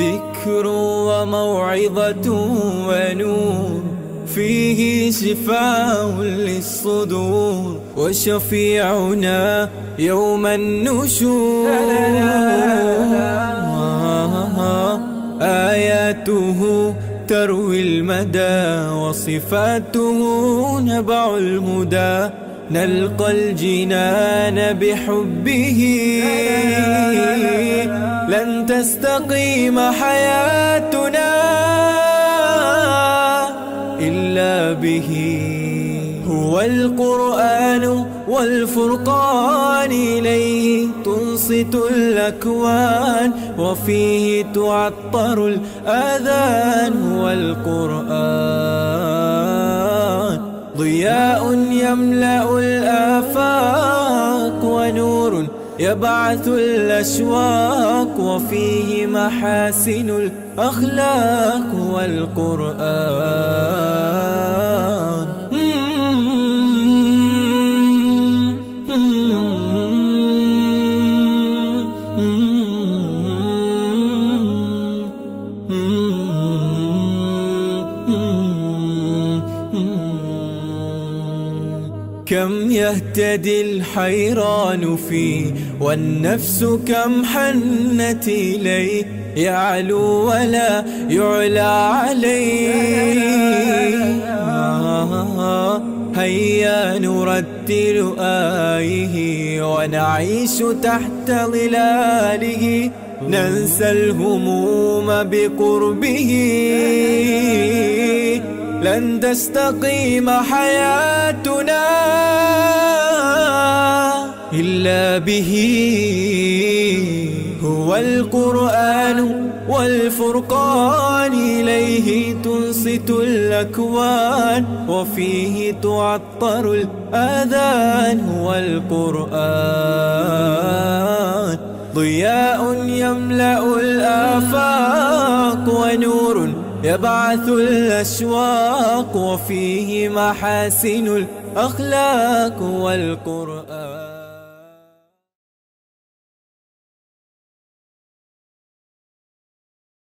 ذكر وموعظة ونور. فيه شفاء للصدور وشفيعنا يوم النشور. آياته تروي المدى وصفاته نبع الهدى نلقى الجنان بحبه. لن تستقيم حياتنا به هو القرآن والفرقان إليه تنصت الأكوان وفيه تعطر الآذان هو القرآن ضياء يملأ الآفاق ونور يبعث الأشواق وفيه محاسن الأخلاق والقرآن كم يهتدي الحيران فيه والنفس كم حنت إليه يعلو ولا يعلى عليه. هيا نرتل آيه ونعيش تحت ظلاله. ننسى الهموم بقربه. لن تستقيم حياتنا إلا به هو القرآن والفرقان إليه تنصت الأكوان وفيه تعطر الآذان هو القرآن ضياء يملأ الآفاق ونور يبعث الأشواق وفيه محاسن الأخلاق والقرآن